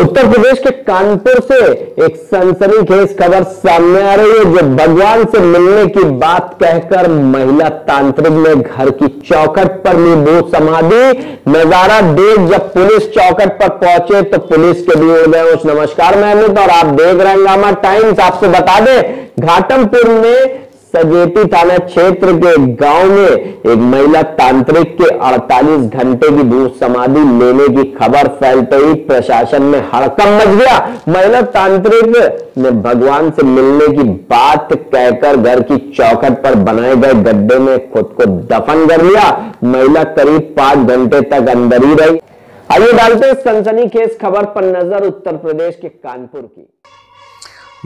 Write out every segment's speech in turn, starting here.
उत्तर प्रदेश के कानपुर से एक सनसनीखेज खबर सामने आ रही है जो भगवान से मिलने की बात कहकर महिला तांत्रिक ने घर की चौखट पर भूत समाधि, नज़ारा देख जब पुलिस चौखट पर पहुँचे तो पुलिस के भी उड़ गए। उस नमस्कार, मैं अमित, और आप देख रहे हैं टाइम्स। आपसे बता दें, घाटमपुर में सजेती थाना क्षेत्र के गाँव में एक महिला तांत्रिक के 48 घंटे की भूत समाधि लेने की खबर फैलते ही प्रशासन में हड़कम मच गया। महिला तांत्रिक ने भगवान से मिलने की बात कहकर घर की चौखट पर बनाए गए गड्ढे में खुद को दफन कर लिया। महिला करीब पाँच घंटे तक अंदर ही रही। आइए डालते सनसनी खबर पर नज़र उत्तर प्रदेश के कानपुर की।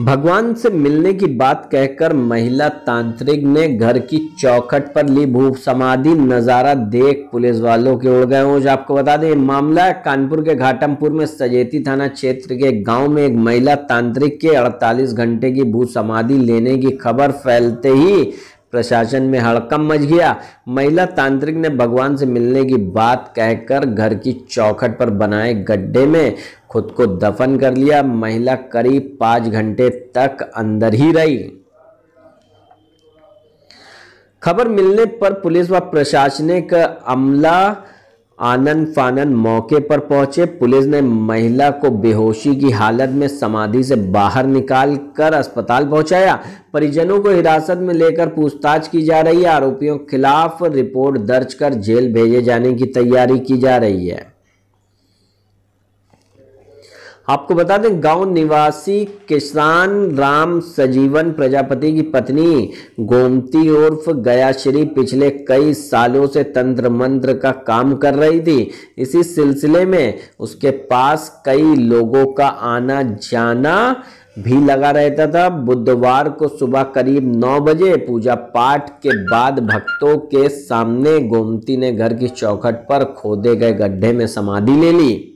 भगवान से मिलने की बात कहकर महिला तांत्रिक ने घर की चौखट पर ली भू समाधि। नज़ारा देख पुलिस वालों के उड़ गए। हो आपको बता दें मामला कानपुर के घाटमपुर में सजेती थाना क्षेत्र के गाँव में एक महिला तांत्रिक के 48 घंटे की भू समाधि लेने की खबर फैलते ही प्रशासन में हड़कम मच गया। महिला तांत्रिक ने भगवान से मिलने की बात कहकर घर की चौखट पर बनाए गड्ढे में खुद को दफन कर लिया। महिला करीब पाँच घंटे तक अंदर ही रही। खबर मिलने पर पुलिस व प्रशासनिक अमला आनंद फानन मौके पर पहुँचे। पुलिस ने महिला को बेहोशी की हालत में समाधि से बाहर निकाल कर अस्पताल पहुँचाया। परिजनों को हिरासत में लेकर पूछताछ की जा रही है। आरोपियों के खिलाफ रिपोर्ट दर्ज कर जेल भेजे जाने की तैयारी की जा रही है। आपको बता दें, गाँव निवासी किसान राम सजीवन प्रजापति की पत्नी गोमती उर्फ़ गयाश्री पिछले कई सालों से तंत्र मंत्र का काम कर रही थी। इसी सिलसिले में उसके पास कई लोगों का आना जाना भी लगा रहता था। बुधवार को सुबह करीब नौ बजे पूजा पाठ के बाद भक्तों के सामने गोमती ने घर की चौखट पर खोदे गए गड्ढे में समाधि ले ली।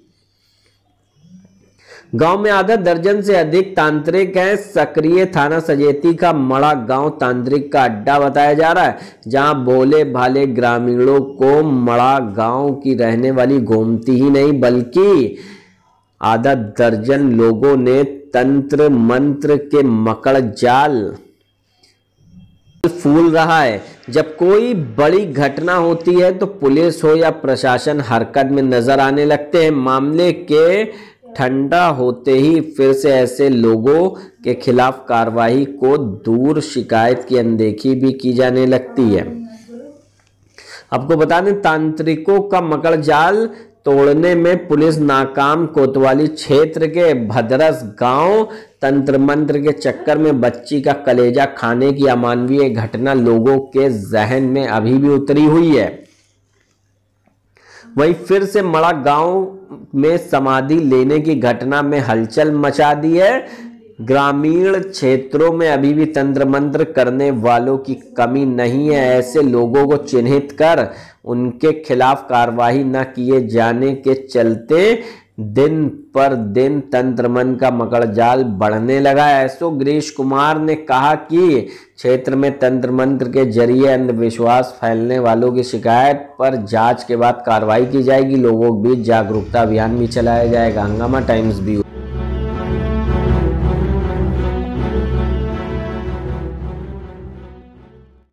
गाँव में आधा दर्जन से अधिक तांत्रिक हैं। सक्रिय थाना सजेती का मड़ा गाँव तांत्रिक का अड्डा बताया जा रहा है, जहाँ भोले भाले ग्रामीणों को मड़ा गाँव की रहने वाली घूमती ही नहीं, बल्कि आधा दर्जन लोगों ने तंत्र मंत्र के मकड़ जाल फूल रहा है। जब कोई बड़ी घटना होती है तो पुलिस हो या प्रशासन हरकत में नज़र आने लगते हैं। मामले के ठंडा होते ही फिर से ऐसे लोगों के खिलाफ कार्रवाई को दूर शिकायत की अनदेखी भी की जाने लगती है। आपको बता दें, तांत्रिकों का मकड़ जाल तोड़ने में पुलिस नाकाम कोतवाली क्षेत्र के भद्रस गाँव तंत्र मंत्र के चक्कर में बच्ची का कलेजा खाने की अमानवीय घटना लोगों के जहन में अभी भी उतरी हुई है। वहीं फिर से मड़ा गाँव में समाधि लेने की घटना में हलचल मचा दी है। ग्रामीण क्षेत्रों में अभी भी तंत्र मंत्र करने वालों की कमी नहीं है। ऐसे लोगों को चिन्हित कर उनके खिलाफ कार्रवाई न किए जाने के चलते दिन पर दिन तंत्र मन का मकर जाल बढ़ने लगा ऐसो गिरीश कुमार ने कहा कि क्षेत्र में तंत्र मंत्र के ज़रिए अंधविश्वास फैलने वालों की शिकायत पर जाँच के बाद कार्रवाई की जाएगी। लोगों के बीच जागरूकता अभियान भी चलाया जाएगा। हंगामा टाइम्स भी